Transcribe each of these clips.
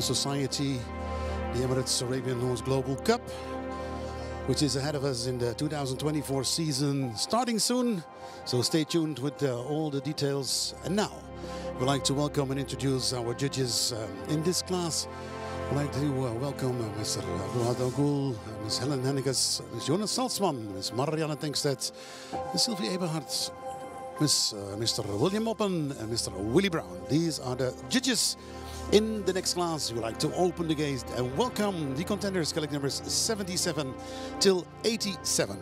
Society, the Emirates Arabian Horse Global Cup, which is ahead of us in the 2024 season, starting soon. So stay tuned with uh, all the details. And now, we'd like to welcome and introduce our judges um, in this class. I'd like to uh, welcome uh, Mr. Abdullah Gul, uh, Ms. Helen Henniges, Ms. Jonas Salzman, Ms. Marianne Tenkstedt, Ms. Sylvie Eberhardt, Ms., uh, Mr. William Oppen, and Mr. Willie Brown. These are the judges in the next class, we would like to open the gate and welcome the contenders, collect numbers 77 till 87.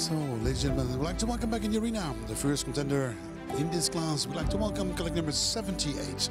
So, ladies and gentlemen, we'd like to welcome back in the arena the first contender in this class. We'd like to welcome colleague number 78.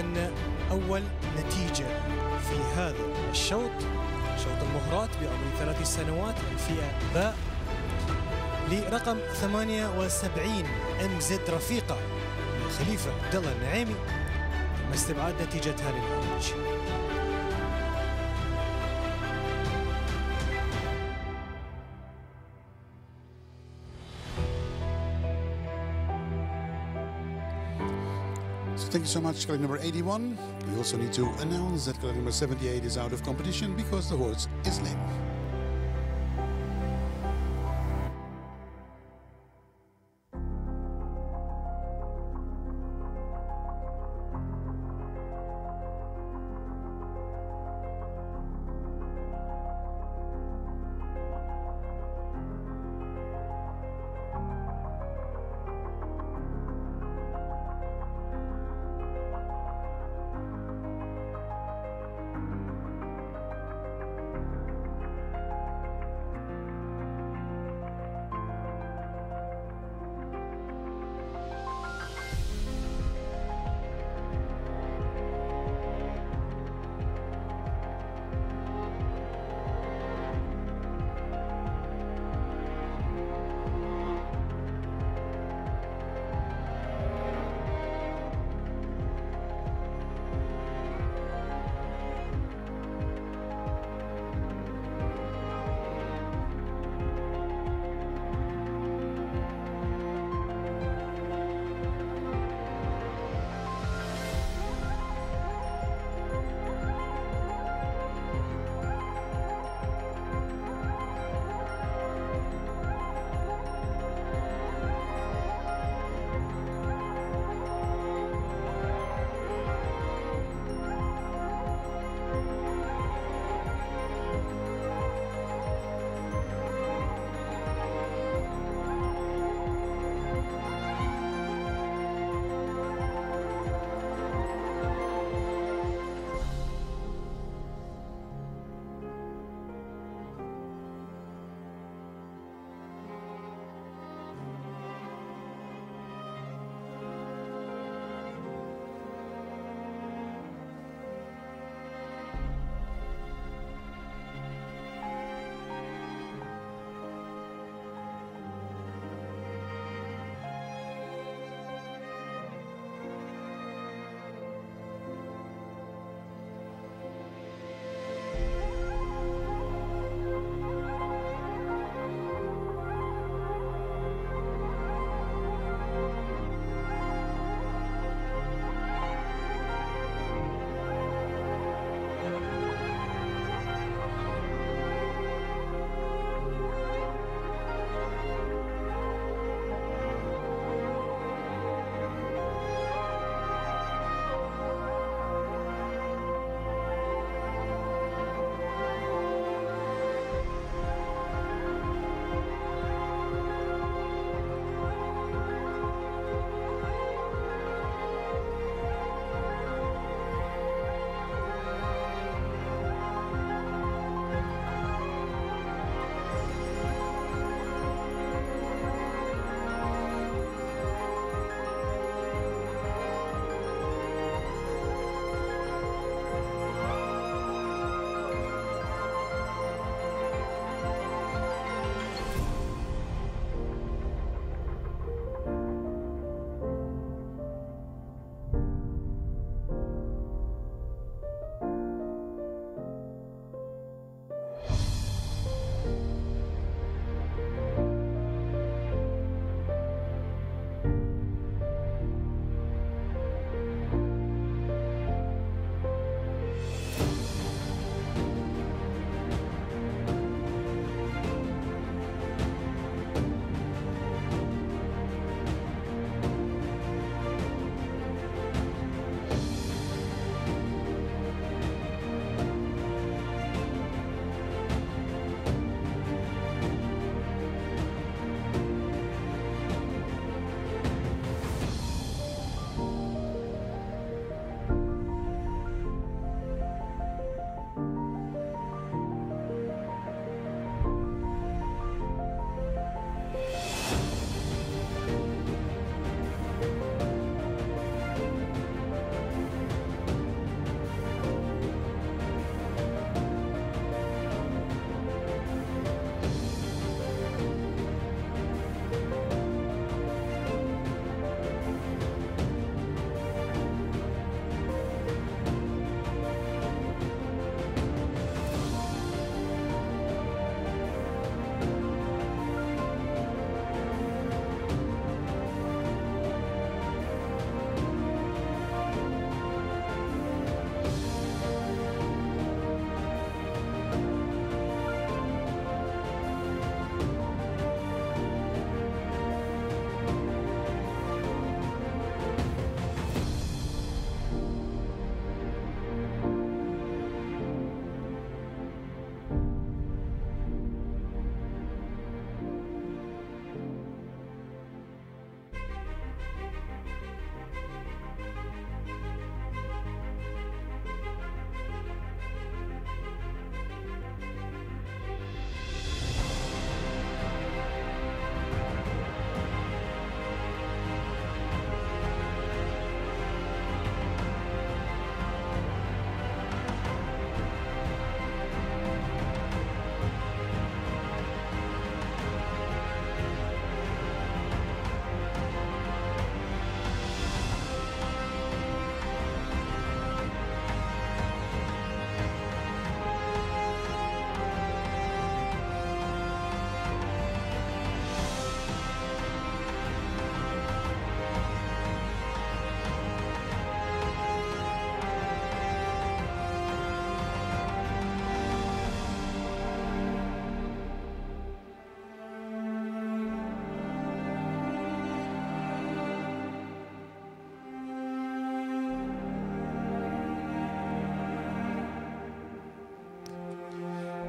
إذا أول نتيجة في هذا الشوط شوط المهرات بعمر ثلاث سنوات الفئة باء لرقم 78 إم زد رفيقة خليفة عبد الله النعيمي. تم استبعاد نتيجتها للخروج thank you so much, colleague number 81. We also need to announce that colleague number 78 is out of competition because the horse is lame.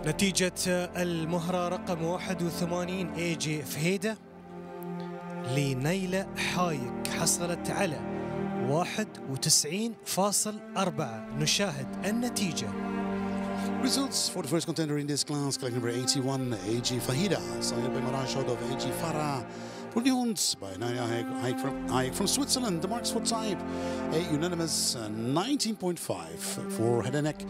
نتيجة المهرة رقم 81 اي جي فهيدة لنيلة حايك حصلت على 91.4 نشاهد النتيجة Results for the first contender in this class, class number 81, AG Fahida, signed by out of AG Farah. Hunts by Hayek from, from Switzerland, the marks for type, a unanimous uh, 19.5 for head and neck,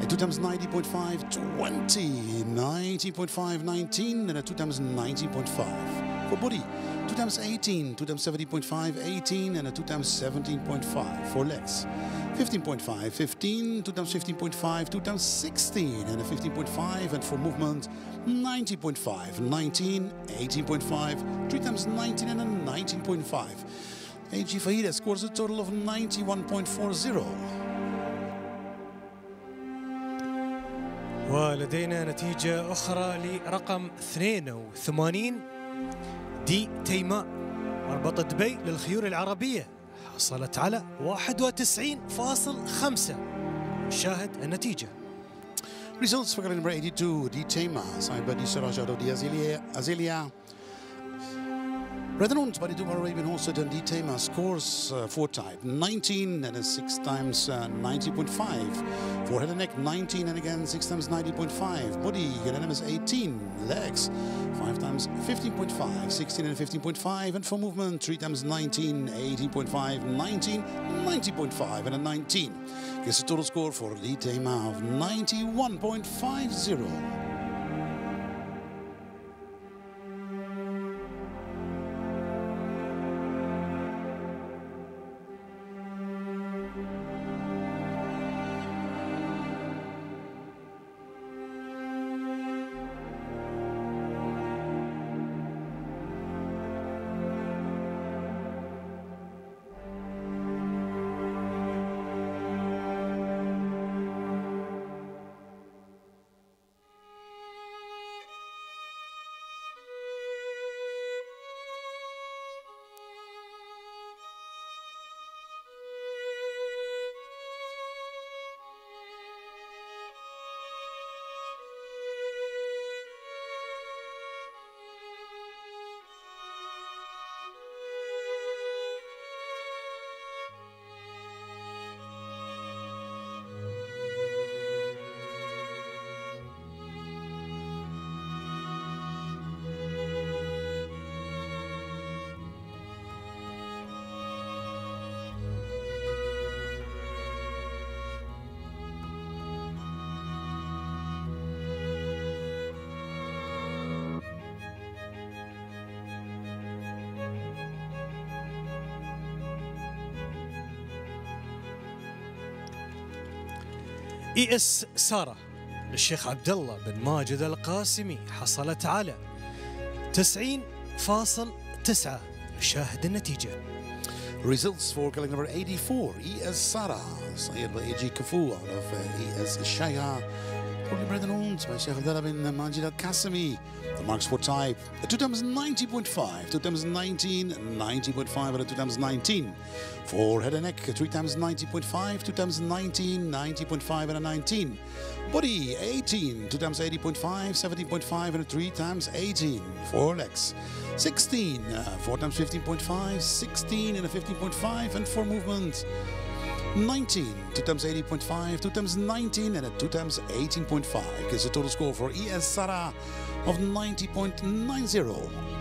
a 2 times 90.5, 20, 19.5, 19, and a 2 times 19.5 for body. 2 times 18, 2 times 70.5, 18, and a 2 times 17.5 for legs. 15.5, 15, 2 times 15.5, 2 times 16, and a 15.5, and for movement, 90.5, 19, 18.5, 3 times 19, and a 19.5. AG Fahida scores a total of 91.40. ولدينا نتيجة أخرى لرقم 82 دي تيماء مربط دبي للخيول العربية. حصلت على 91.5 شاهد النتيجة. Results for number 82, D. Tema, signed by D. Saraj the. Redenowned by the Dumar Arabian. Tema scores uh, four type 19 and a six times uh, 90.5. For head and neck 19 and again six times 90.5. Body unanimous 18. Legs five times 15.5, 16 and 15.5. And for movement three times 19, 18.5, 19, 90.5 and a 19. Gets a total score for D. Tema of 91.50. اي اس ساره للشيخ عبد الله بن ماجد القاسمي حصلت على 90.9 شاهد النتيجه Results for calling number 84, E.S. Sara, signed by A.G. Kafu out of uh, E.S. Shaya. Holy Brethren owned by Sheikh Abdullah bin Majid Al Qasimi. The marks for type, a 2 times 90.5, 2 times 19, 90.5, and a 2 times 19. For head and neck, 3 times 90.5, 2 times 19, 90.5, and a 19. Body, 18, 2 times 80.5, 17.5, and a 3 times 18. For legs, 16, uh, 4 times 15.5, 16, and a 15.5, and for movement, 19, 2 times 80.5, 2 times 19, and a 2 times 18.5 gives a total score for E.S. Sara of 90.90.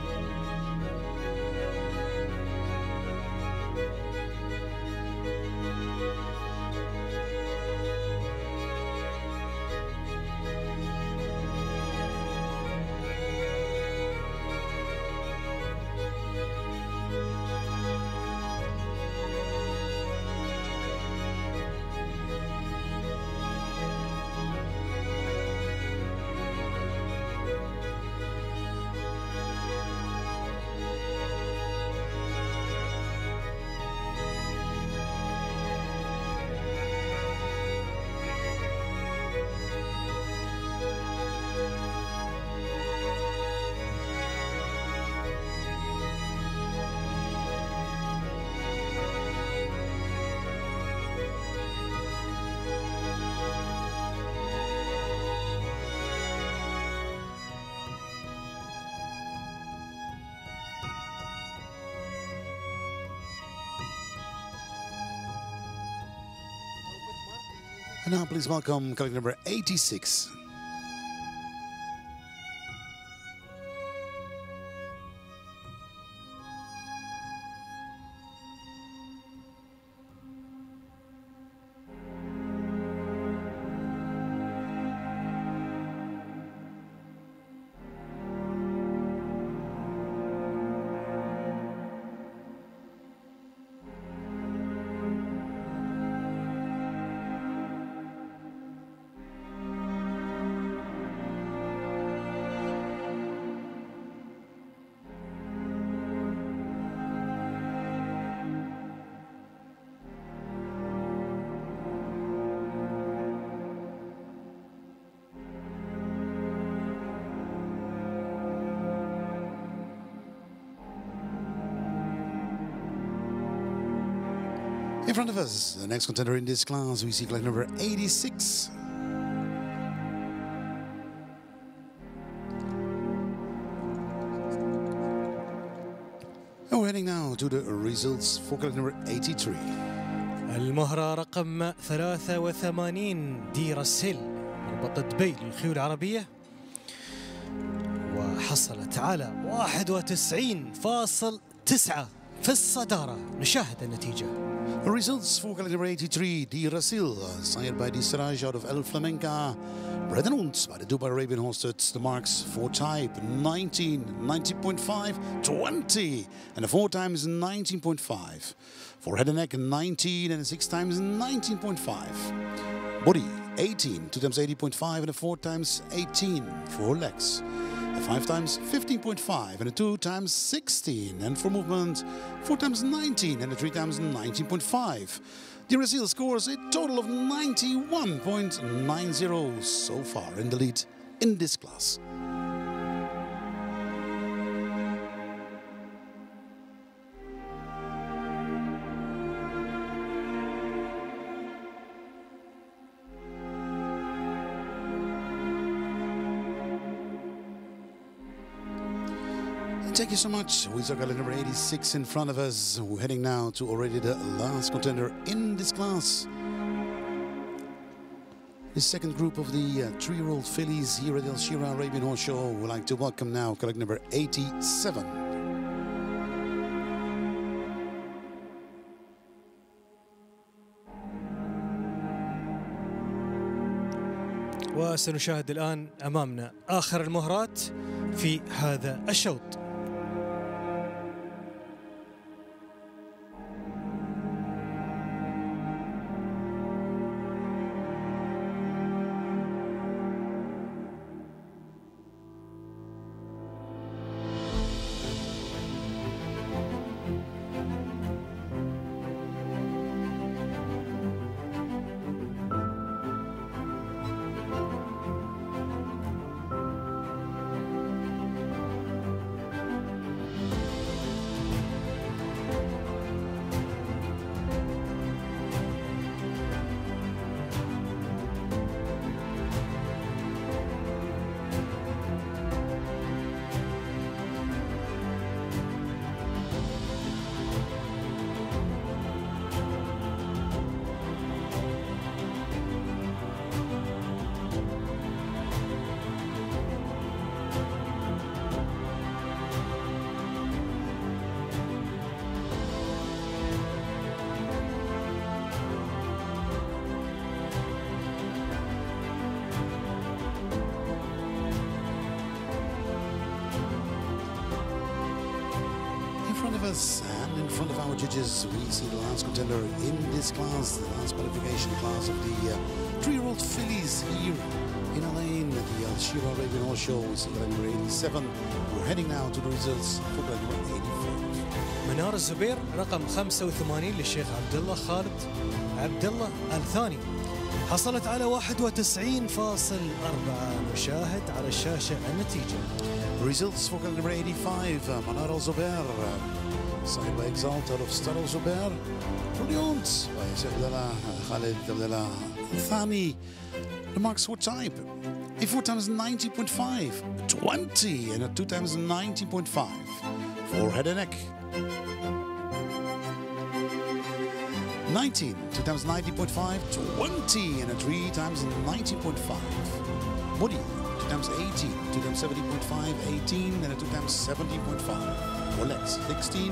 And now please welcome colleague number 86. Front of us, the next contender in this class, we see class number 86. And we're heading now to the results for class number 83. المهرة رقم 83 دي راسيل مربط دبي للخيول العربية وحصلت على 91.9 في الصدارة نشاهد النتيجة Results for category number 83, Di Rasil, sired by Di Siraj out of El Flamenca. Bred and owned by the Dubai Arabian Horses. The marks four type 19, 19.5, 20, and a four times 19.5. For head and neck 19 and a six times 19.5. Body 18, two times 80.5 and a four times 18. Four legs. A five times 15.5 and a two times 16. And for movement, four times 19 and a three times 19.5. The Brazil scores a total of 91.90 so far in the lead in this class. Thank you so much. We got number 86 in front of us. We're heading now to already the last contender in this class. The second group of the uh, three-year-old fillies here at El Shira Arabian Horse Show. We'd like to welcome now colleague number 87. وسنشاهد الآن أمامنا آخر المهرات في هذا الشوط us and in front of our judges, we see the last contender in this class, the last qualification class of the uh, three-year-old fillies here in a lane at the Al Shira Arabian Horse Show. We see category number 87. We're heading now to the results for number 85. منار الزبير رقم 85 للشيخ عبد الله خالد عبد الله الثاني حصلت على 91.4 نشاهد على الشاشة النتيجة Results for category number 85, uh, Manar Star Al Zubair, fully owned by uh, Khalid Abdullah Thani. The marks were type. A 4 times 90.5, 20, and a 2 times 19.5 for head and neck. 19, 2 times 90.5, 20 and a 3 times 19.5. Body, 2 times 18, 2 times 70.5, 18 and a 2 times 17.5. For legs, 16,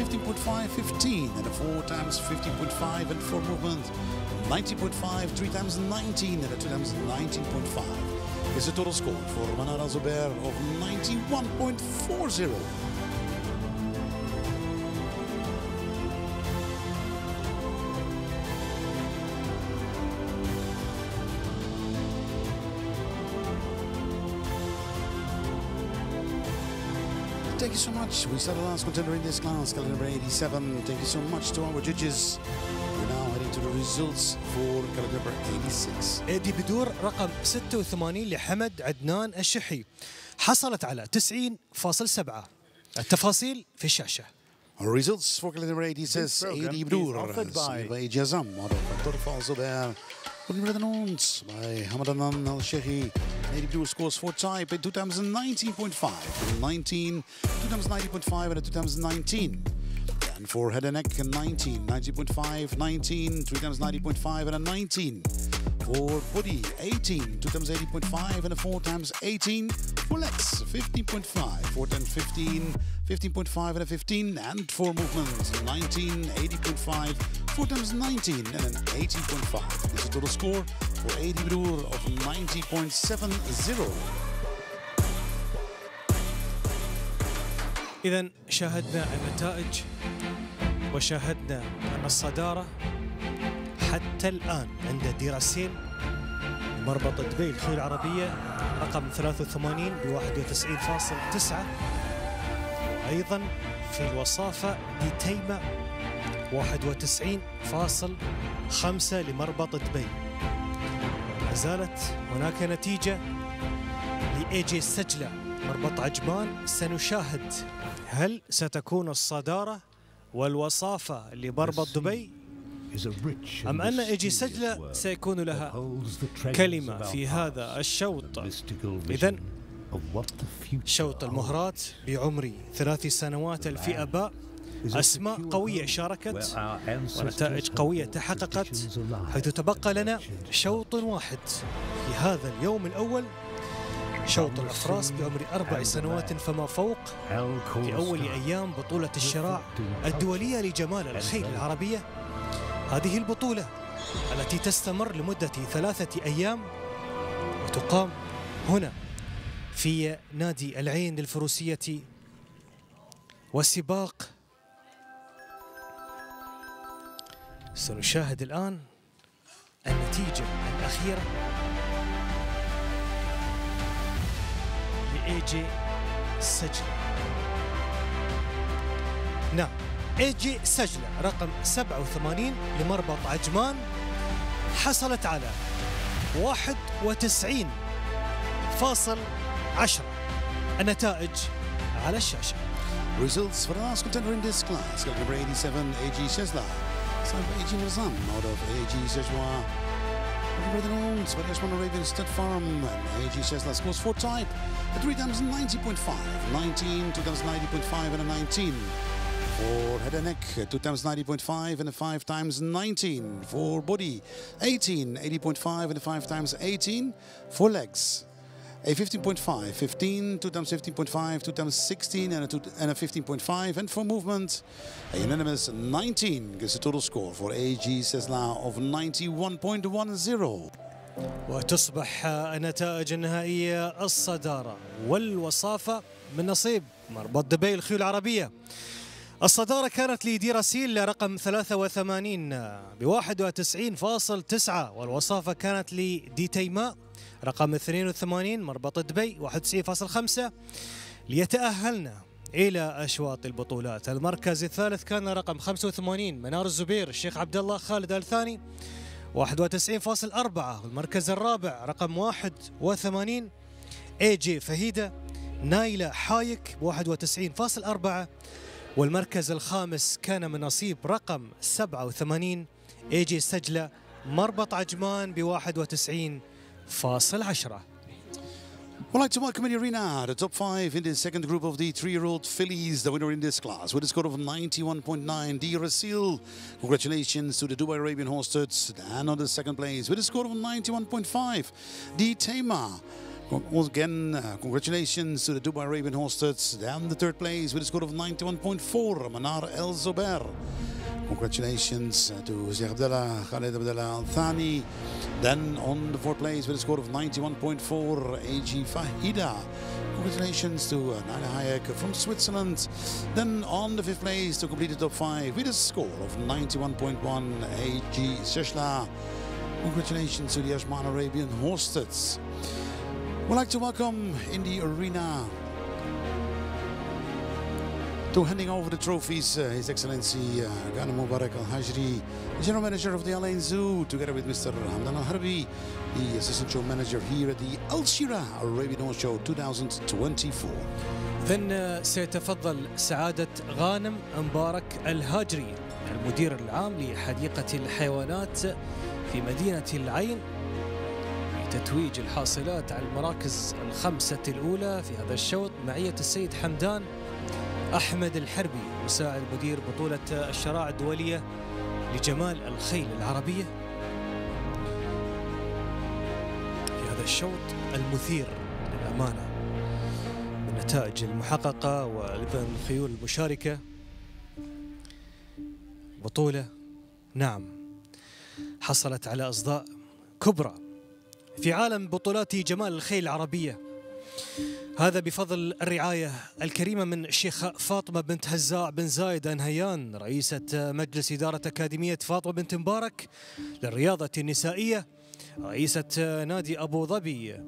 15.5, 15 and a 4 times 15.5 and 4 movement, 90.5, 3 times 19 and a 2 times 19.5. Is the total score for Manara Zubair of 91.40. Thank you so much. We start the last contender in this class, calendar number 87. Thank you so much to our judges. We're now heading to the results for calendar number 86. ادي بدور رقم 86 لحمد عدنان الشحي. حصلت على 90.7 التفاصيل في الشاشه. Results for calendar number 86. ادي بدور by Jazam. Wonderful also there. Would be announced by Hamadan al-Shehi. 82 scores for Type in 2019.5, 19, 2019.5 and 2019. And for head and neck, 19, 19.5, 19, 3 times 90.5 and a 19. For body, 18, 2 times 80.5 and a 4 times 18. For legs, 15.5, 4 times 15 15.5 and a 15. And for movement, 19, 80.5, 4 times 19 and an 18.5. This is total score for 80 Brur of 90.70. إذا شاهدنا النتائج وشاهدنا أن الصدارة حتى الآن عند ديراسيل مربط دبي الخيول العربية رقم 83 ب 91.9 وأيضا في الوصافة ديتيما 91.5 لمربط دبي. ما زالت هناك نتيجة لإي جي السجلة مربط عجمان سنشاهد هل ستكون الصدارة والوصافة لمربط دبي؟ أم أن إيجي سجلة سجلة سيكون لها لها كلمة في هذا الشوط؟ إذن شوط المهرات بعمري ثلاث سنوات الفئة باء أسماء قوية شاركت ونتائج قوية تحققت حيث تبقى لنا شوط واحد في هذا اليوم الأول. شوط الأفراس بعمر أربع سنوات فما فوق. في أول أيام بطولة الشراع الدولية لجمال الخيل العربية. هذه البطولة التي تستمر لمدة ثلاثة أيام وتقام هنا. في نادي العين للفروسية والسباق سنشاهد الآن النتيجة الأخيرة. ل AJ سجلة نعم AJ سجلة رقم 87 لمربط عجمان. حصلت على 91 فاصل 10 النتائج على الشاشة Results for the last contender in this class, caliber 87, AG Shezla. Signed by AG Mirzam out of AG Shezwa. Caliber the owns by Yashman Arabian Stud Farm. And AG Shezla scores four type. A 3 times 90.5, 19, 2 times 90.5 and a 19. For head and neck, 2 times 90.5 and a 5 times 19. For body, 18, 80.5 and a 5 times 18. For legs, a 15.5, 15, 2 times 15.5, 2 times 16, and a, two, and a 15.5. And for movement, a unanimous 19 gives a total score for AG Sesla of 91.10. وتصبح النتائج النهائية الصدارة والوصافة من نصيب مربط دبي الخيول العربية الصدارة كانت لديراسيل رقم 83 ب 91.9 والوصافة كانت لديتيماء رقم 82 مربط دبي 91.5 ليتأهلنا إلى أشواط البطولات. المركز الثالث كان رقم 85 منار الزبير الشيخ عبد الله خالد الثاني 91.4 والمركز الرابع رقم 81 إي جي فهيدة نايلة حايك 91.4 والمركز الخامس كان من نصيب رقم 87 إي جي سجلة مربط عجمان ب 91.10 We'd like to welcome in arena the top five in the second group of the three-year-old fillies, the winner in this class with a score of 91.9, D. Rasil. Congratulations to the Dubai Arabian Horse Studs. And on the second place with a score of 91.5, D. Tama. Once again, uh, congratulations to the Dubai Arabian Horse Studs. Down the third place with a score of 91.4, Manar El Zober. Congratulations uh, to Sheikh Abdullah Khalid Abdullah Al Thani. Then on the fourth place with a score of 91.4, AG Fahida. Congratulations to uh, Naila Hayek from Switzerland. Then on the fifth place to complete the top five with a score of 91.1, AG Sheshla. Congratulations to the Ashman Arabian Horsteds. We'd like to welcome in the arena to handing over the trophies, uh, His Excellency uh, Ghana Mubarak Al Hajri, General Manager of the Al Ain Zoo, together with Mr. Hamdan Al Harbi, the Assistant Show Manager here at the Al Shira Arabian Show 2024. إذن سيتفضل سعادة غانم مبارك الهاجري المدير العام لحديقة الحيوانات في مدينة العين لتتويج الحاصلات على المراكز الخمسة الأولى في هذا الشوط معية السيد حمدان أحمد الحربي مساعد مدير بطولة الشراع الدولية لجمال الخيل العربية. في هذا الشوط المثير للأمانة بالنتائج المحققة وأيضا الخيول المشاركة. بطولة نعم حصلت على أصداء كبرى في عالم بطولات جمال الخيل العربية. هذا بفضل الرعاية الكريمة من الشيخة فاطمة بنت هزاع بن زايد أنهيان رئيسة مجلس إدارة أكاديمية فاطمة بنت مبارك للرياضة النسائية رئيسة نادي أبو ظبي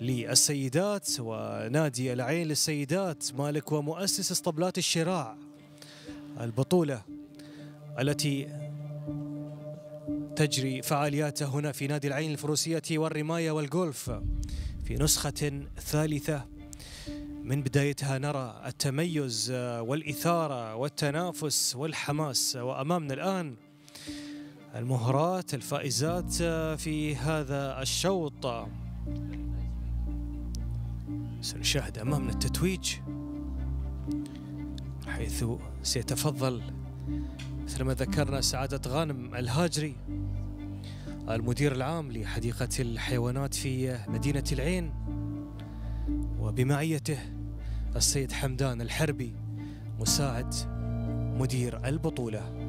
للسيدات ونادي العين للسيدات مالك ومؤسس اسطبلات الشراع. البطولة التي تجري فعالياتها هنا في نادي العين الفروسية والرماية والجولف في نسخة ثالثة. من بدايتها نرى التميز والإثارة والتنافس والحماس. وأمامنا الآن المهرات الفائزات في هذا الشوط. سنشاهد أمامنا التتويج حيث سيتفضل مثل ما ذكرنا سعادة غانم الهاجري. المدير العام لحديقة الحيوانات في مدينة العين. وبمعيته السيد حمدان الحربي مساعد مدير البطولة.